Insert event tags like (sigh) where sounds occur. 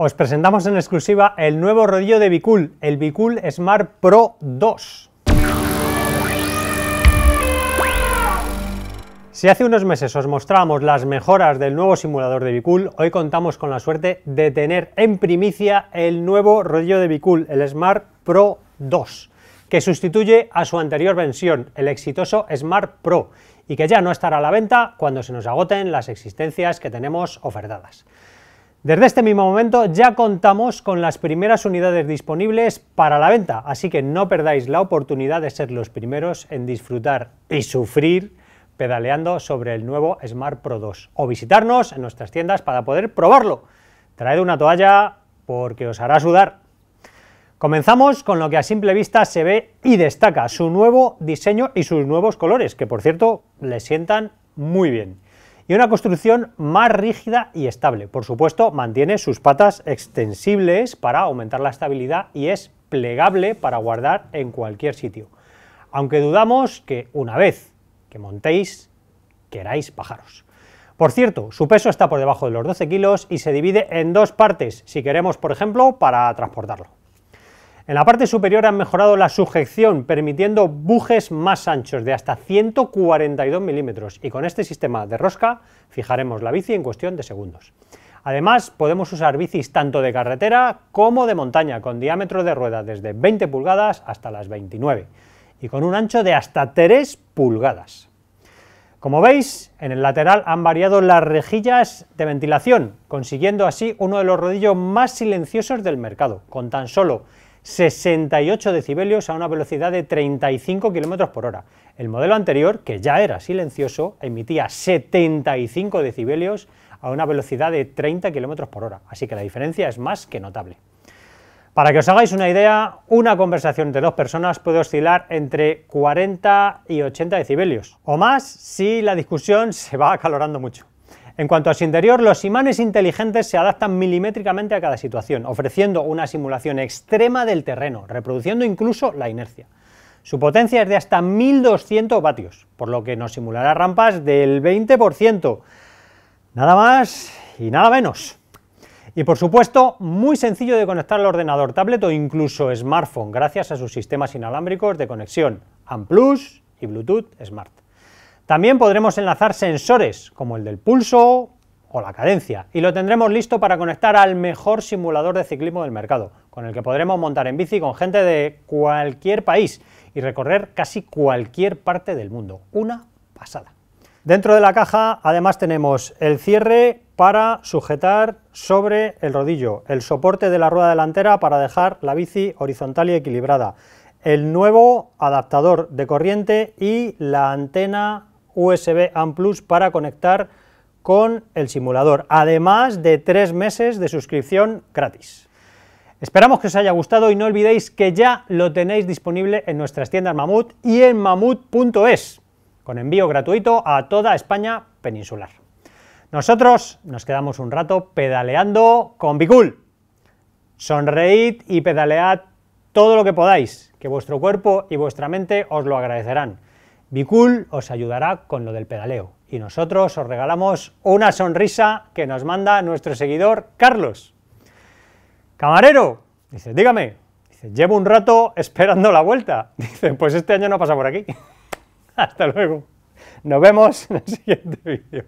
Os presentamos en exclusiva el nuevo rodillo de Bicool, el Bicool Smart Pro 2. Si hace unos meses os mostrábamos las mejoras del nuevo simulador de Bicool, hoy contamos con la suerte de tener en primicia el nuevo rodillo de Bicool, el Smart Pro 2, que sustituye a su anterior versión, el exitoso Smart Pro, y que ya no estará a la venta cuando se nos agoten las existencias que tenemos ofertadas. Desde este mismo momento ya contamos con las primeras unidades disponibles para la venta, así que no perdáis la oportunidad de ser los primeros en disfrutar y sufrir pedaleando sobre el nuevo Smart Pro 2 o visitarnos en nuestras tiendas para poder probarlo. Traed una toalla porque os hará sudar. Comenzamos con lo que a simple vista se ve y destaca, su nuevo diseño y sus nuevos colores, que por cierto le sientan muy bien. Y una construcción más rígida y estable. Por supuesto, mantiene sus patas extensibles para aumentar la estabilidad y es plegable para guardar en cualquier sitio. Aunque dudamos que una vez que montéis, queráis bajaros. Por cierto, su peso está por debajo de los 12 kilos y se divide en dos partes, si queremos, por ejemplo, para transportarlo. En la parte superior han mejorado la sujeción, permitiendo bujes más anchos de hasta 142 milímetros y con este sistema de rosca fijaremos la bici en cuestión de segundos. Además, podemos usar bicis tanto de carretera como de montaña, con diámetro de rueda desde 20 pulgadas hasta las 29 y con un ancho de hasta 3 pulgadas. Como veis, en el lateral han variado las rejillas de ventilación, consiguiendo así uno de los rodillos más silenciosos del mercado, con tan solo 68 decibelios a una velocidad de 35 km por hora. El modelo anterior, que ya era silencioso, emitía 75 decibelios a una velocidad de 30 km por hora, así que la diferencia es más que notable. Para que os hagáis una idea, una conversación entre dos personas puede oscilar entre 40 y 80 decibelios, o más si la discusión se va acalorando mucho. En cuanto a su interior, los imanes inteligentes se adaptan milimétricamente a cada situación, ofreciendo una simulación extrema del terreno, reproduciendo incluso la inercia. Su potencia es de hasta 1200 vatios, por lo que nos simulará rampas del 20%. Nada más y nada menos. Y por supuesto, muy sencillo de conectar al ordenador, tablet o incluso smartphone, gracias a sus sistemas inalámbricos de conexión AMPLUS y Bluetooth Smart. También podremos enlazar sensores como el del pulso o la cadencia y lo tendremos listo para conectar al mejor simulador de ciclismo del mercado, con el que podremos montar en bici con gente de cualquier país y recorrer casi cualquier parte del mundo. Una pasada. Dentro de la caja además tenemos el cierre para sujetar sobre el rodillo, el soporte de la rueda delantera para dejar la bici horizontal y equilibrada, el nuevo adaptador de corriente y la antena USB AM Plus para conectar con el simulador, además de tres meses de suscripción gratis. Esperamos que os haya gustado y no olvidéis que ya lo tenéis disponible en nuestras tiendas Mamut y en mamut.es, con envío gratuito a toda España peninsular. Nosotros nos quedamos un rato pedaleando con Bicul. Sonreíd y pedalead todo lo que podáis, que vuestro cuerpo y vuestra mente os lo agradecerán. Bicool os ayudará con lo del pedaleo y nosotros os regalamos una sonrisa que nos manda nuestro seguidor Carlos. Camarero, dice, dígame, dice, llevo un rato esperando la vuelta. (laughs) Dice, pues este año no pasa por aquí. (laughs) Hasta luego. Nos vemos en el siguiente vídeo.